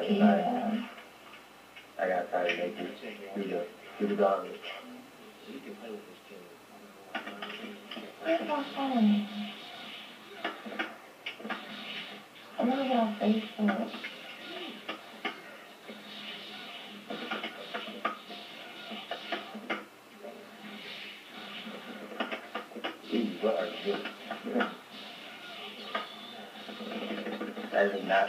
Saturday night. I got tired of making do the do the garbage. Where's my phone? I'm gonna get on Facebook. Ooh, what are you? That is not.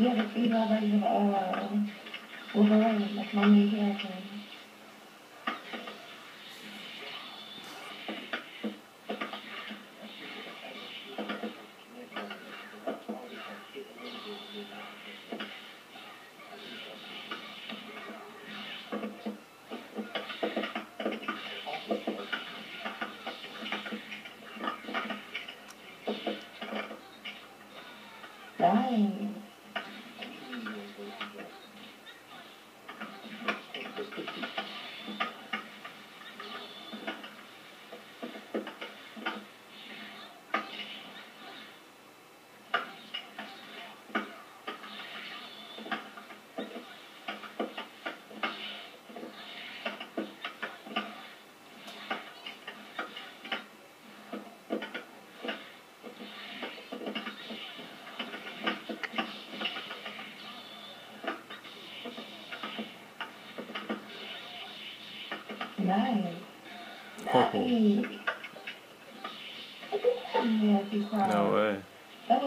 Yeah, the female version of uh, Wolverine, that's my main character. Nice. No way.